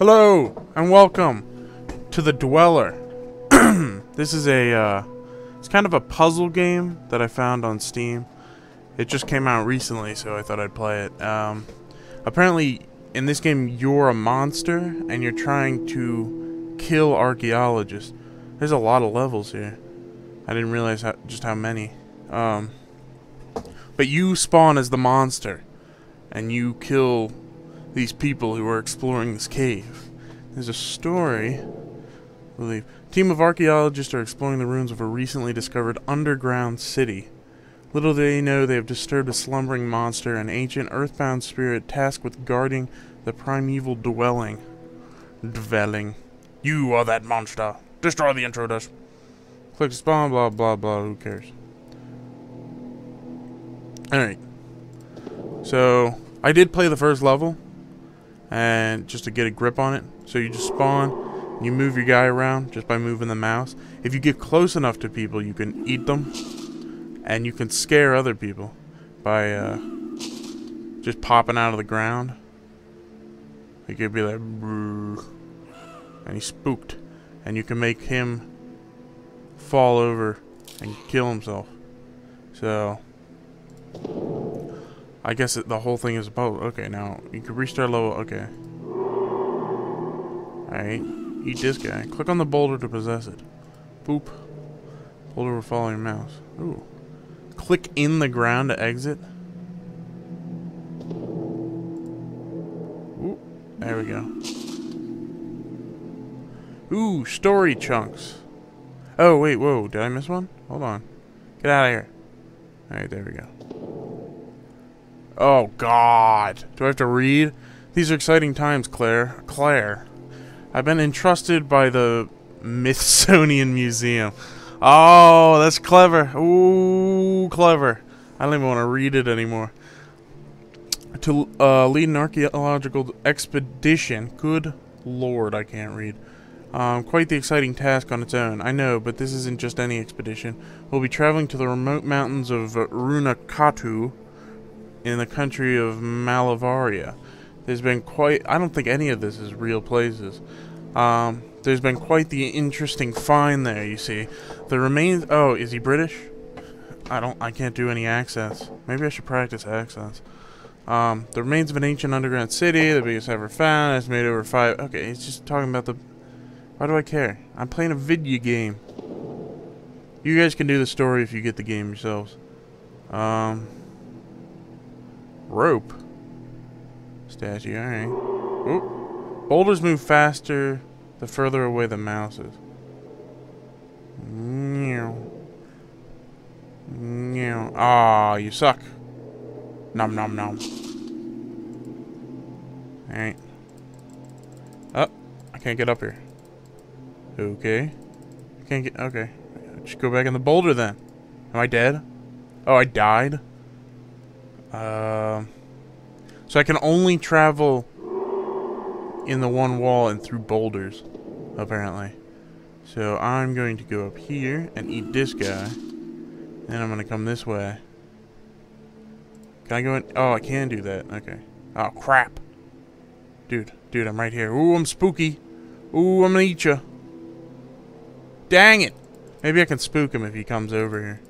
Hello and welcome to the Dweller. this is a uh, it's kind of a puzzle game that I found on Steam. It just came out recently, so I thought I'd play it. Um, apparently, in this game, you're a monster and you're trying to kill archaeologists. There's a lot of levels here. I didn't realize how, just how many. Um, but you spawn as the monster, and you kill these people who are exploring this cave. There's a story, I believe. Team of archaeologists are exploring the ruins of a recently discovered underground city. Little do they know they have disturbed a slumbering monster, an ancient earthbound spirit tasked with guarding the primeval dwelling. Dwelling. You are that monster. Destroy the intro dash. Click spawn, blah, blah, blah. Who cares? Alright. So, I did play the first level. And just to get a grip on it. So you just spawn. You move your guy around just by moving the mouse. If you get close enough to people, you can eat them. And you can scare other people by uh, just popping out of the ground. You could be like, and he's spooked. And you can make him fall over and kill himself. So, I guess it, the whole thing is about. Okay, now you can restart level. Okay. Alright. Eat this guy. Click on the boulder to possess it. Boop. Boulder will follow your mouse. Ooh. Click in the ground to exit. Ooh. There we go. Ooh, story chunks. Oh, wait, whoa. Did I miss one? Hold on. Get out of here. Alright, there we go. Oh, God. Do I have to read? These are exciting times, Claire. Claire. I've been entrusted by the Smithsonian Museum. Oh, that's clever. Ooh, clever. I don't even want to read it anymore. To uh, lead an archaeological expedition. Good lord, I can't read. Um, quite the exciting task on its own. I know, but this isn't just any expedition. We'll be traveling to the remote mountains of Runakatu in the country of Malavaria. There's been quite... I don't think any of this is real places. Um, there's been quite the interesting find there, you see. The remains... Oh, is he British? I don't... I can't do any accents. Maybe I should practice accents. Um, the remains of an ancient underground city, the biggest ever found, estimated over five... Okay, he's just talking about the... Why do I care? I'm playing a video game. You guys can do the story if you get the game yourselves. Um... Rope. Statue, alright. Oop. Boulders move faster the further away the mouse is. Meow. Meow. Ah, you suck. Nom nom nom. Alright. Oh, I can't get up here. Okay. I can't get... Okay. Just go back in the boulder then. Am I dead? Oh, I died? Um, so I can only travel in the one wall and through boulders, apparently. So I'm going to go up here and eat this guy. Then I'm going to come this way. Can I go in? Oh, I can do that. Okay. Oh, crap. Dude, dude, I'm right here. Ooh, I'm spooky. Ooh, I'm going to eat you. Dang it. Maybe I can spook him if he comes over here.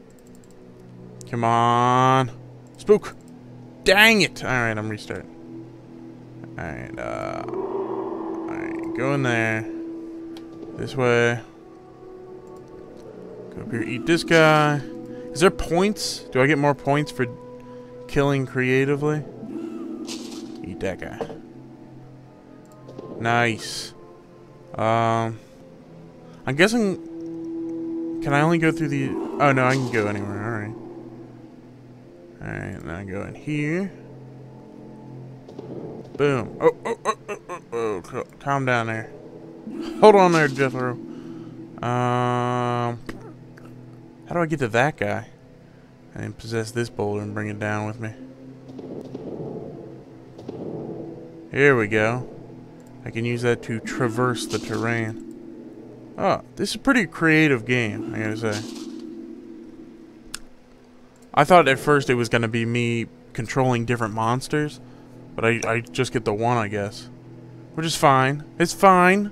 Come on. Spook. Dang it! Alright, I'm restarting. Alright, uh... Alright, go in there. This way. Go up here, eat this guy. Is there points? Do I get more points for killing creatively? Eat that guy. Nice. Um... I'm guessing... Can I only go through the... Oh, no, I can go anywhere. Alright. Alright, now I go in here. Boom. Oh, oh, oh, oh, oh, oh, calm down there. Hold on there, Jethro. Um, how do I get to that guy? And possess this boulder and bring it down with me. Here we go. I can use that to traverse the terrain. Oh, this is a pretty creative game, I gotta say. I thought at first it was going to be me controlling different monsters, but I, I just get the one, I guess. Which is fine. It's fine.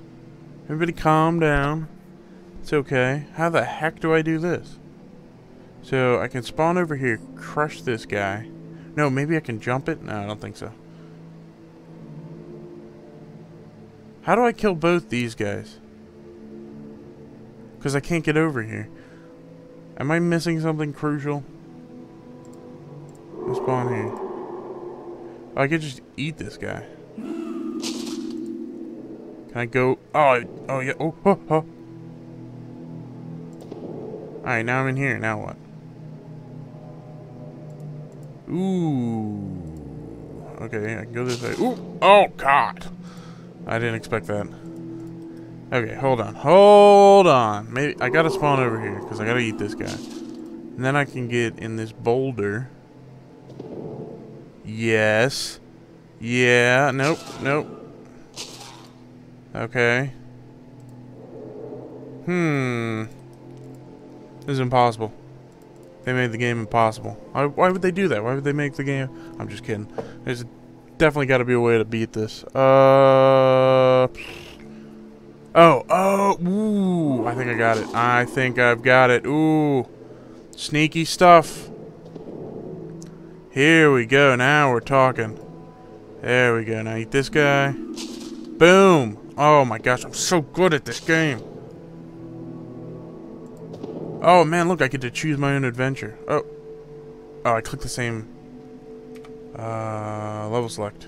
Everybody calm down. It's okay. How the heck do I do this? So, I can spawn over here, crush this guy. No, maybe I can jump it? No, I don't think so. How do I kill both these guys? Because I can't get over here. Am I missing something crucial? Spawn here. I could just eat this guy. Can I go? Oh, oh yeah. Oh, oh, oh. Alright, now I'm in here. Now what? Ooh. Okay, I can go this way. Ooh. Oh, God. I didn't expect that. Okay, hold on. Hold on. Maybe I gotta spawn over here, because I gotta eat this guy. And then I can get in this boulder. Yes. Yeah. Nope. Nope. Okay. Hmm. This is impossible. They made the game impossible. Why, why would they do that? Why would they make the game... I'm just kidding. There's definitely got to be a way to beat this. Uh... Oh, oh, ooh, I think I got it. I think I've got it. Ooh, sneaky stuff. Here we go. Now we're talking. There we go. Now eat this guy. Boom. Oh my gosh, I'm so good at this game. Oh man, look, I get to choose my own adventure. Oh. Oh, I clicked the same uh, level select.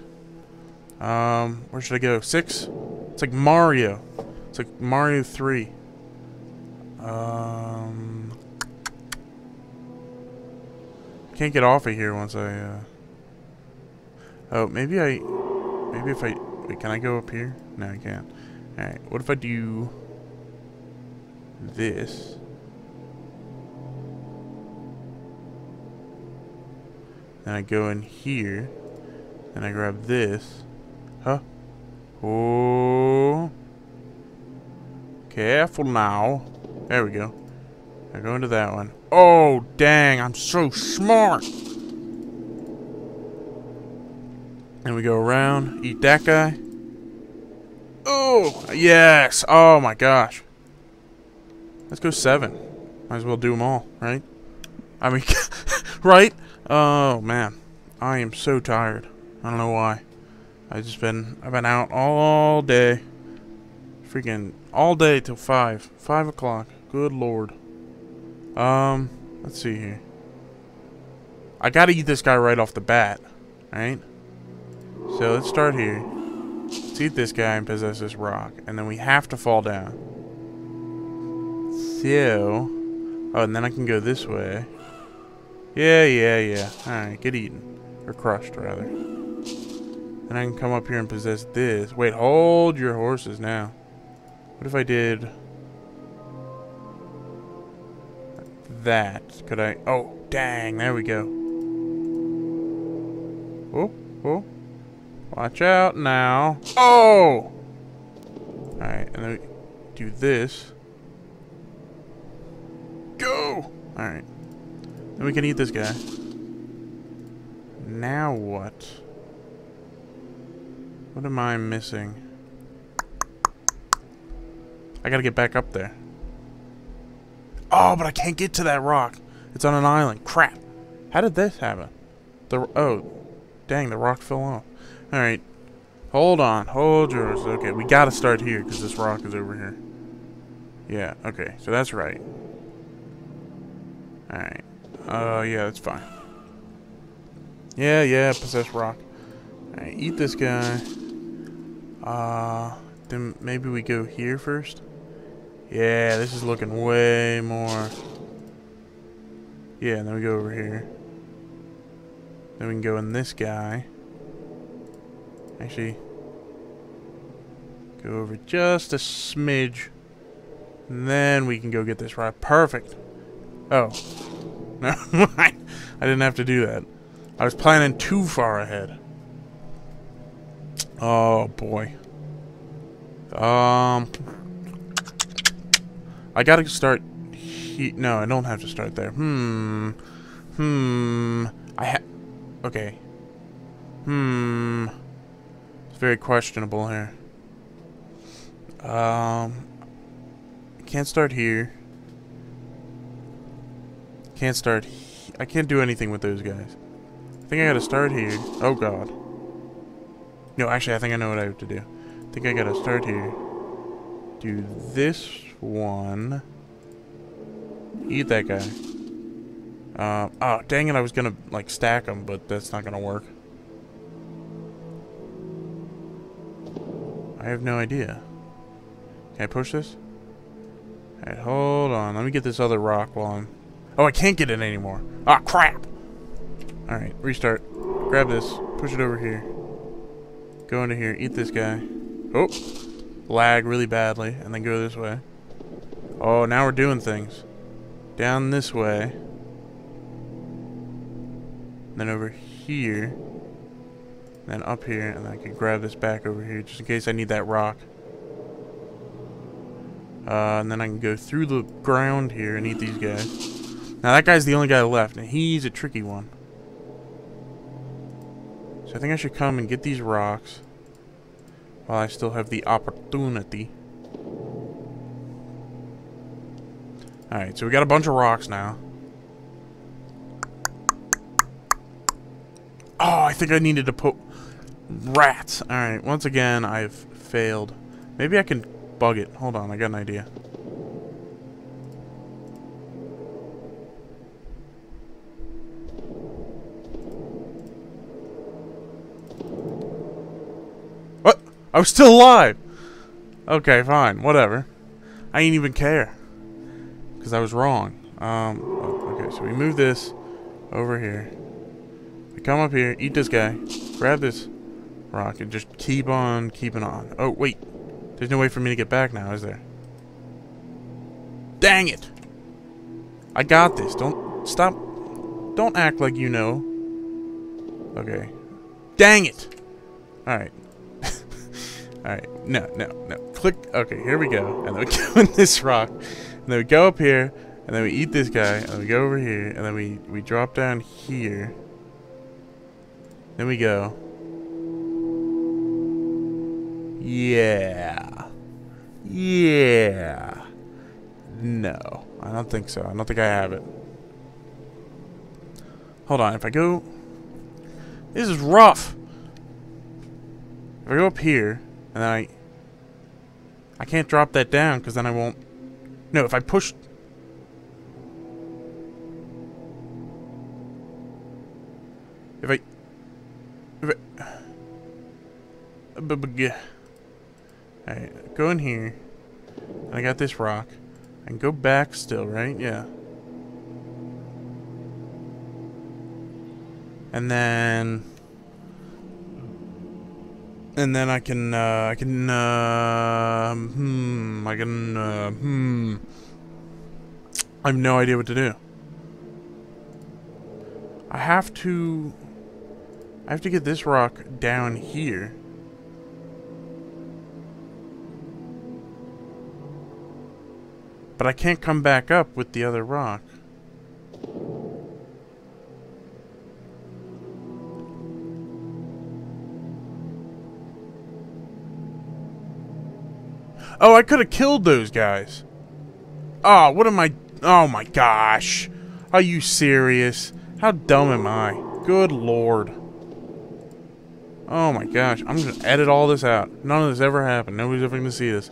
Um, where should I go? Six? It's like Mario. It's like Mario 3. Um, can't get off of here once I, uh, oh, maybe I, maybe if I, wait, can I go up here? No, I can't. Alright, what if I do this? Then I go in here, and I grab this. Huh? Oh. Careful now. There we go. I go into that one. Oh, dang, I'm so smart. And we go around, eat that guy. Oh, yes. Oh, my gosh. Let's go seven. Might as well do them all, right? I mean, right? Oh, man. I am so tired. I don't know why. I just been, I've been out all day. Freaking all day till 5. 5 o'clock. Good lord. Um, let's see here. I gotta eat this guy right off the bat. Right? So let's start here. Let's eat this guy and possess this rock. And then we have to fall down. So... Oh, and then I can go this way. Yeah, yeah, yeah. Alright, get eaten. Or crushed, rather. Then I can come up here and possess this. Wait, hold your horses now. What if I did that? Could I? Oh, dang! There we go. Oh, oh! Watch out now! Oh! All right, and then we do this. Go! All right. Then we can eat this guy. Now what? What am I missing? I gotta get back up there. Oh, but I can't get to that rock. It's on an island. Crap. How did this happen? The Oh, dang, the rock fell off. Alright. Hold on. Hold yours. Okay, we gotta start here because this rock is over here. Yeah, okay. So that's right. Alright. Uh, yeah, that's fine. Yeah, yeah, possess rock. Alright, eat this guy. Uh, then maybe we go here first? Yeah, this is looking way more. Yeah, and then we go over here. Then we can go in this guy. Actually, go over just a smidge. And then we can go get this right. Perfect. Oh. No, I didn't have to do that. I was planning too far ahead. Oh, boy. Um... I gotta start he no, I don't have to start there. Hmm. Hmm. I ha okay. Hmm. It's very questionable here. Um, can't start here. Can't start. I can't do anything with those guys. I think I gotta start here. Oh god. No, actually, I think I know what I have to do. I think I gotta start here. Do this one. Eat that guy. Uh, oh, dang it, I was gonna, like, stack them, but that's not gonna work. I have no idea. Can I push this? Alright, hold on. Let me get this other rock while I'm... Oh, I can't get it anymore. Ah, oh, crap! Alright, restart. Grab this. Push it over here. Go into here. Eat this guy. Oh! Lag really badly. And then go this way. Oh, now we're doing things. Down this way. Then over here. Then up here. And I can grab this back over here just in case I need that rock. Uh, and then I can go through the ground here and eat these guys. Now that guy's the only guy left, and he's a tricky one. So I think I should come and get these rocks while I still have the opportunity. Alright, so we got a bunch of rocks now. Oh, I think I needed to put rats. Alright, once again, I've failed. Maybe I can bug it. Hold on, I got an idea. What? I was still alive! Okay, fine. Whatever. I ain't even care. Because I was wrong. Um, okay, so we move this over here. We come up here, eat this guy, grab this rock, and just keep on keeping on. Oh, wait. There's no way for me to get back now, is there? Dang it! I got this. Don't stop. Don't act like you know. Okay. Dang it! Alright. Alright. No, no, no. Click. Okay, here we go. And then we go in this rock. And then we go up here. And then we eat this guy. And we go over here. And then we, we drop down here. Then we go. Yeah. Yeah. No. I don't think so. I don't think I have it. Hold on. If I go... This is rough. If I go up here, and I... I can't drop that down, because then I won't... No, if I push... If I... If I... Alright, go in here. I got this rock. Can go back still, right? Yeah. And then... And then I can, uh, I can, uh, hmm, I can, uh, hmm. I have no idea what to do. I have to, I have to get this rock down here. But I can't come back up with the other rock. Oh, I could have killed those guys. Oh, what am I... Oh my gosh. Are you serious? How dumb am I? Good lord. Oh my gosh. I'm going to edit all this out. None of this ever happened. Nobody's ever going to see this.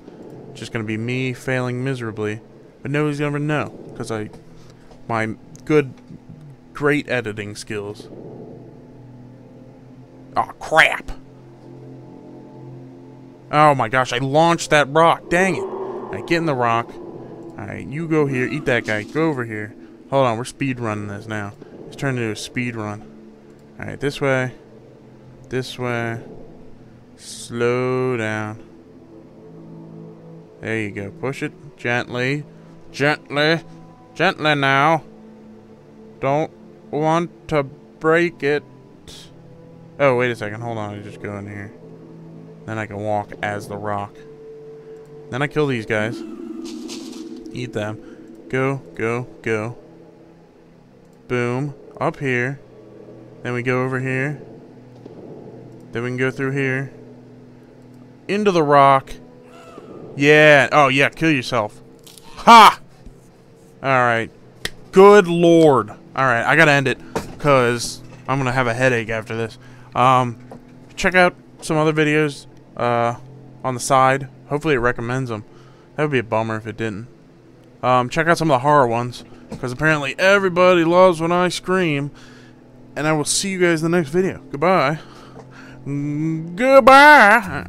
It's just going to be me failing miserably. But nobody's gonna ever know, because I... My good, great editing skills. Oh crap! Oh my gosh, I launched that rock. Dang it. Alright, get in the rock. Alright, you go here. Eat that guy. Go over here. Hold on, we're speed running this now. It's turned into a speed run. Alright, this way. This way. Slow down. There you go. Push it gently. Gently. Gently now. Don't want to break it. Oh, wait a second. Hold on. I just go in here. Then I can walk as the rock. Then I kill these guys. Eat them. Go, go, go. Boom. Up here. Then we go over here. Then we can go through here. Into the rock. Yeah. Oh, yeah. Kill yourself. Ha! Alright. Good lord. Alright, I gotta end it. Because I'm gonna have a headache after this. Um, check out some other videos uh, on the side. Hopefully it recommends them. That would be a bummer if it didn't. Um, check out some of the horror ones. Because apparently everybody loves when I scream. And I will see you guys in the next video. Goodbye. Mm, goodbye.